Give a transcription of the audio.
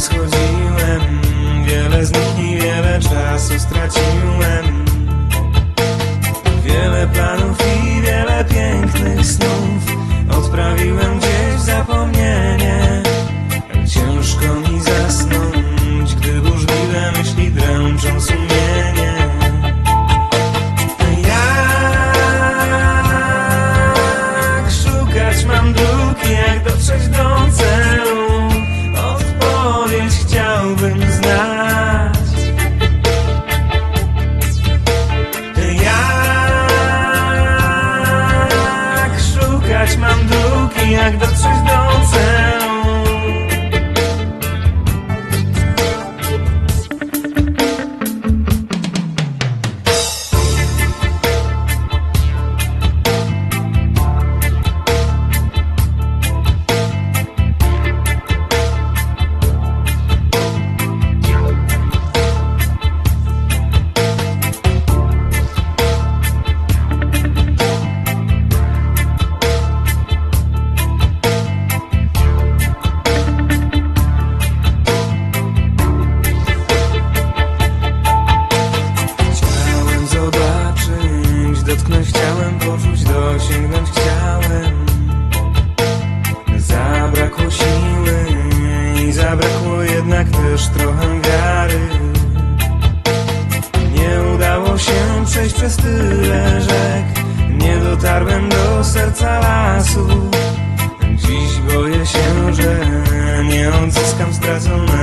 Schodziłem, wiele z nich i wiele czasu straciłem. Jak do dotknąć chciałem, poczuć, dosięgnąć chciałem. Zabrakło siły i zabrakło jednak też trochę wiary. Nie udało się przejść przez tyle rzek, nie dotarłem do serca lasu. Dziś boję się, że nie odzyskam straconego